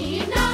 you know.